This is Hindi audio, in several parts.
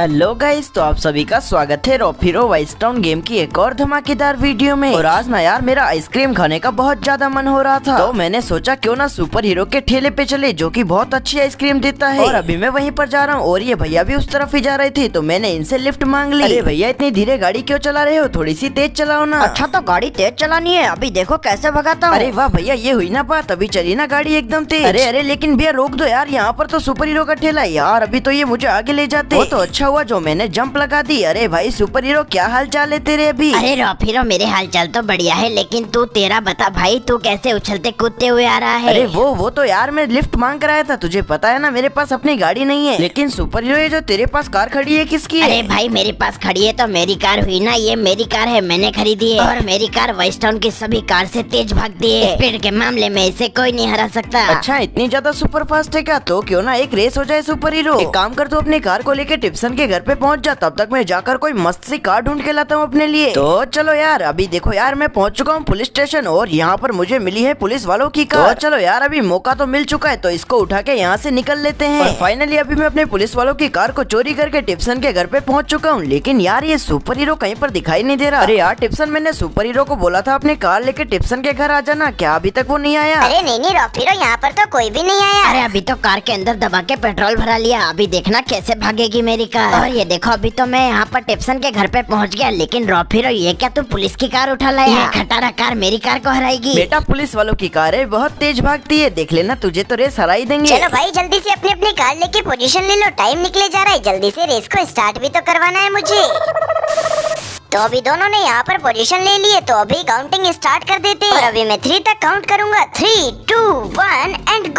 हेलो गाइस तो आप सभी का स्वागत है रॉफिरो वाइस टाउन गेम की एक और धमाकेदार वीडियो में। और आज ना यार मेरा आइसक्रीम खाने का बहुत ज़्यादा मन हो रहा था। तो मैंने सोचा क्यों ना सुपर हीरो के ठेले पे चले जो कि बहुत अच्छी आइसक्रीम देता है। और अभी मैं वहीं पर जा रहा हूँ और ये भैया भी उस तरफ़ ही जा रहे थे तो मैंने इनसे लिफ्ट मांग ली। अरे भैया इतनी धीरे गाड़ी क्यों चला रहे हो? थोड़ी सी तेज चलाओ ना। अच्छा तो गाड़ी तेज चलानी है। अभी देखो कैसे भगाता हूँ। अरे वाह भैया ये हुई ना बात। अभी चली ना गाड़ी एकदम तेज। अरे अरे लेकिन भैया रोक दो यार यहाँ पर तो सुपर हीरो का ठेला यार अभी तो ये मुझे आगे ले जाते। तो अच्छा हुआ जो मैंने जंप लगा दी। अरे भाई सुपर हीरो क्या हाल चाल है तेरे अभी? अरे रॉफिरो मेरे हाल चाल तो बढ़िया है लेकिन तू तेरा बता भाई तू कैसे उछलते कूदते हुए आ रहा है? अरे वो वो तो यार मैं लिफ्ट मांग कर आया था तुझे पता है ना मेरे पास अपनी गाड़ी नहीं है। लेकिन सुपर हीरो जो तेरे पास कार खड़ी है किसकी अरे भाई मेरे पास खड़ी है तो मेरी कार हुई ना ये मेरी कार है मैंने खरीदी है। और मेरी कार वेस्टर्न की सभी कार से तेज भागती है। स्पीड के मामले में इसे कोई नहीं हरा सकता। अच्छा इतनी ज़्यादा सुपर फास्ट है क्या? तो क्यों ना एक रेस हो जाए सुपर हीरो एक काम कर तू अपनी कार को लेके टिप्सन के घर पे पहुँच जा तब तक मैं जाकर कोई मस्त सी कार ढूंढ के लाता हूँ अपने लिए। तो चलो यार अभी देखो यार मैं पहुँच चुका हूँ पुलिस स्टेशन और यहाँ पर मुझे मिली है पुलिस वालों की कार। तो चलो यार अभी मौका तो मिल चुका है तो इसको उठा के यहाँ से निकल लेते हैं। फाइनली अभी मैं अपने पुलिस वालों की कार को चोरी करके टिप्सन के घर पे पहुँच चुका हूँ लेकिन यार ये सुपर हीरो कहीं पर दिखाई नहीं दे रहा। अरे यार टिप्सन मैंने सुपर हीरो को बोला था अपनी कार लेके टिप्सन के घर आ जाना क्या अभी तक वो नहीं आया? अरे नहीं नहीं रॉफिरो यहाँ पर तो कोई भी नहीं आया। अरे अभी तो कार के अंदर दबा के पेट्रोल भरा लिया अभी देखना कैसे भागेगी मेरी कार। और ये देखो अभी तो मैं यहाँ पर टिप्सन के घर पे पहुँच गया लेकिन रॉफिरो ये क्या तू पुलिस की कार उठा लाया? ये खटारा कार मेरी कार को हराएगी। बेटा पुलिस वालों की कार है बहुत तेज भागती है। देख लेना तुझे तो रेस हरा ही देंगे। चलो भाई जल्दी ऐसी अपनी अपनी कार लेके पोजिशन ले लो टाइम निकले जा रहा है। जल्दी ऐसी रेस को स्टार्ट भी तो करवाना है मुझे। तो अभी दोनों ने यहाँ पर पोजीशन ले लिए तो अभी काउंटिंग स्टार्ट कर देते हैं। और अभी मैं थ्री तक काउंट करूँगा। थ्री टू वन एंड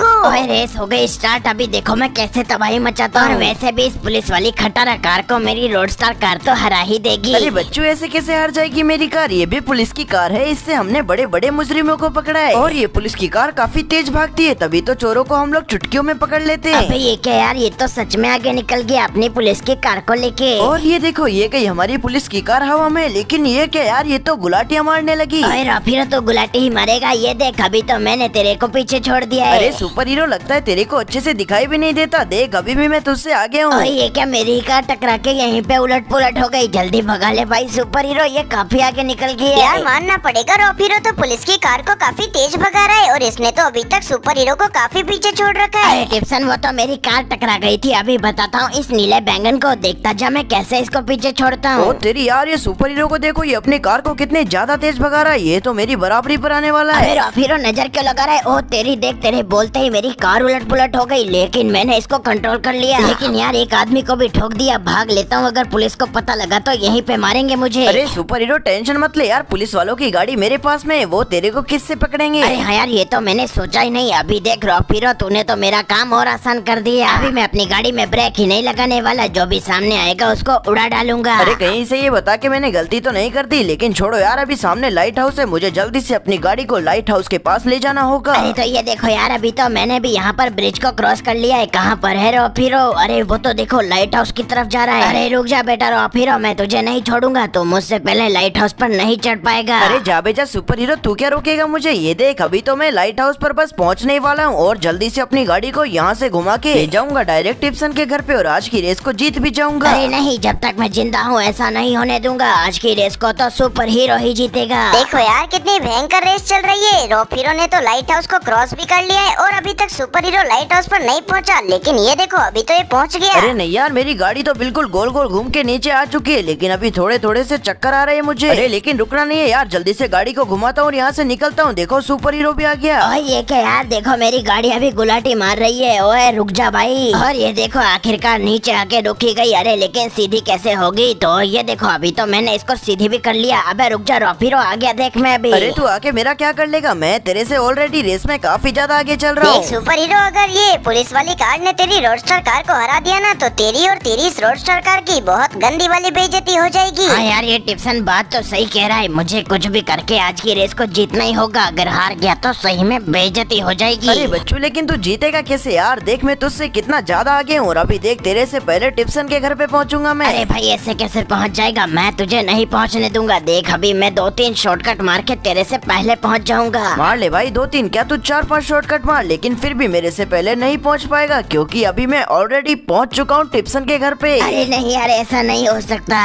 ओए रेस हो गई स्टार्ट अभी देखो मैं कैसे तबाही मचाता हूँ। वैसे भी इस पुलिस वाली खटारा कार को मेरी रोड स्टार कार तो हरा ही देगी। अरे बच्चों ऐसे कैसे हार जाएगी मेरी कार? ये भी पुलिस की कार है इससे हमने बड़े बड़े मुजरिमों को पकड़ा है। और ये पुलिस की कार काफ़ी तेज भागती है तभी तो चोरों को हम लोग चुटकियों में पकड़ लेते हैं। ये क्या यार ये तो सच में आगे निकल गया अपनी पुलिस की कार को लेके। और ये देखो ये गई हमारी पुलिस की कार हवा में लेकिन ये क्या यार ये तो गुलाटिया मारने लगी। रॉफिरो तो गुलाटी ही मरेगा ये देख अभी तो मैंने तेरे को पीछे छोड़ दिया है। अरे सुपर हीरो लगता है तेरे को अच्छे से दिखाई भी नहीं देता। देख अभी भी मैं तुझसे आगे हूँ। ये क्या मेरी कार टकरा के यहीं पे उलट पुलट हो गई? जल्दी भगा ले भाई सुपर हीरो ये काफ़ी आगे निकल गई यार है मानना पड़ेगा रॉफिरो तो पुलिस की कार को काफ़ी तेज भगा रहा है और इसने तो अभी तक सुपर हीरो को काफ़ी पीछे छोड़ रखा है। टिप्सन वो तो मेरी कार टकरा गई थी। अभी बताता हूँ इस नीले बैंगन को देखता जा मैं कैसे इसको पीछे छोड़ता हूँ। तेरी यार ये सुपर हीरो को देखो ये अपनी कार को कितने ज़्यादा तेज भगा रहा है। ये तो मेरी बराबरी पर आने वाला है। रॉफिरो नज़र क्यों लगा रहा है? ओ तेरी देख तेरे बोलते ही मेरी कार उलट पुलट हो गई लेकिन मैंने इसको कंट्रोल कर लिया। लेकिन यार एक आदमी को भी ठोक दिया भाग लेता हूँ अगर पुलिस को पता लगा तो यहीं पे मारेंगे मुझे। अरे सुपर हीरो टेंशन मत ले यार पुलिस वालों की गाड़ी मेरे पास में वो तेरे को किससे पकड़ेंगे? अरे हाँ यार ये तो मैंने सोचा ही नहीं अभी देख रॉफिरो तूने तो मेरा काम और आसान कर दिया। अभी मैं अपनी गाड़ी में ब्रेक ही नहीं लगाने वाला जो भी सामने आएगा उसको उड़ा डालूँगा। अरे कहीं से ये बता के मैंने गलती तो नहीं कर दी लेकिन छोड़ो यार अभी सामने लाइट हाउस है मुझे जल्दी से अपनी गाड़ी को लाइट हाउस के पास ले जाना होगा। अरे तो ये देखो यार अभी तो मैंने भी यहाँ पर ब्रिज को क्रॉस कर लिया है। कहाँ पर है रॉफिरो अरे वो तो देखो लाइट हाउस की तरफ़ जा रहा है। अरे रुक जा बेटा रॉफिरो मैं तुझे नहीं छोड़ूँगा। तो मुझसे पहले लाइट हाउस पर नहीं चढ़ पाएगा। अरे जा बेजा सुपर हीरो तू क्या रोकेगा मुझे? ये देख अभी तो मैं लाइट हाउस पर बस पहुँचने वाला हूँ और जल्दी से अपनी गाड़ी को यहाँ से घुमा के ले जाऊँगा डायरेक्ट टिप्सन के घर पे और आज की रेस को जीत भी जाऊँगा। अरे नहीं जब तक मैं ज़िंदा हूँ ऐसा नहीं होने दूँगा। आज की रेस को तो सुपर हीरो ही जीतेगा। देखो यार कितनी भयंकर रेस चल रही है। रॉफिरो ने तो लाइट हाउस को क्रॉस भी कर लिया है और अभी तक सुपर हीरो लाइट हाउस पर नहीं पहुँचा लेकिन ये देखो अभी तो ये पहुँच गया। अरे नहीं यार मेरी गाड़ी तो बिल्कुल गोल गोल घूम के नीचे आ चुकी है लेकिन अभी थोड़े थोड़े से चक्कर आ रहे हैं मुझे। अरे लेकिन रुकना नहीं है यार जल्दी से गाड़ी को घुमाता हूँ और यहाँ से निकलता हूँ। देखो सुपर हीरो भी आ गया। ओए ये क्या यार देखो मेरी गाड़ी अभी गुलाटी मार रही है। ओए रुक जा भाई। और ये देखो आखिरकार नीचे आके रुकी गई। अरे लेकिन सीधी कैसे होगी? तो ये देखो अभी तो मैंने इसको सीधी भी कर लिया। अबे रुक जा रॉफिरो आ गया देख मैं अभी। अरे तू आके मेरा क्या कर लेगा? मैं तेरे से ऑलरेडी रेस में काफ़ी ज़्यादा आगे चल रहा हूँ। सुपर हीरो अगर ये पुलिस वाली कार ने तेरी रोडस्टर कार को हरा दिया ना तो तेरी और तेरी इस रोडस्टर कार की बहुत गंदी वाली बेइज्जती हो जाएगी। हाँ यार ये टिप्सन बात तो सही कह रहा है। मुझे कुछ भी करके आज की रेस को जीतना ही होगा। अगर हार गया तो सही में बेइज्जती हो जाएगी। अरे बच्चू लेकिन तू जीतेगा कैसे यार? देख मैं तुझसे कितना ज़्यादा आगे हूँ और अभी देख तेरे से पहले टिप्सन के घर पे पहुँचूँगा मैं। अरे भाई ऐसे कैसे पहुँच जाएगा? मैं तुझे नहीं पहुँचने दूँगा। देख अभी मैं दो तीन शॉर्टकट मार के तेरे से पहले पहुँच जाऊँगा। मार ले भाई दो तीन क्या तू चार पाँच शॉर्टकट मार? लेकिन फिर भी मेरे से पहले नहीं पहुँच पाएगा, क्योंकि अभी मैं ऑलरेडी पहुँच चुका हूँ टिप्सन के घर पे। अरे नहीं यार, ऐसा नहीं हो सकता।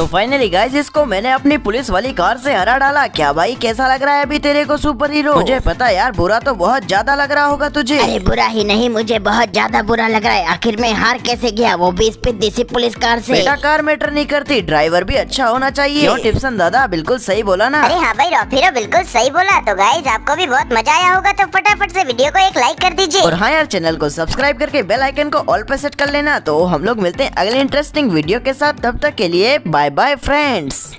तो फाइनली गाइस इसको मैंने अपनी पुलिस वाली कार से हरा डाला। क्या भाई कैसा लग रहा है अभी तेरे को सुपर हीरो मुझे पता यार बुरा तो बहुत ज़्यादा लग रहा होगा तुझे। अरे बुरा ही नहीं मुझे बहुत ज़्यादा बुरा लग रहा है। आखिर में हार कैसे गया? वो भी स्पीड देसी पुलिस कार से। बेटा कार मैटर नहीं करती ड्राइवर भी अच्छा होना चाहिए। क्यों टिप्सन दादा बिल्कुल सही बोला ना। अरे हाँ भाई रॉफीरो बिल्कुल सही बोला। तो गाइज़ आपको भी बहुत मज़ा आया होगा तो फटाफट से वीडियो को एक लाइक कर दीजिए। और हाँ यार चैनल को सब्सक्राइब करके बेल आइकन को ऑल पे सेट कर लेना। तो हम लोग मिलते हैं अगले इंटरेस्टिंग वीडियो के साथ। तब तक के लिए बाय बाय फ्रेंड्स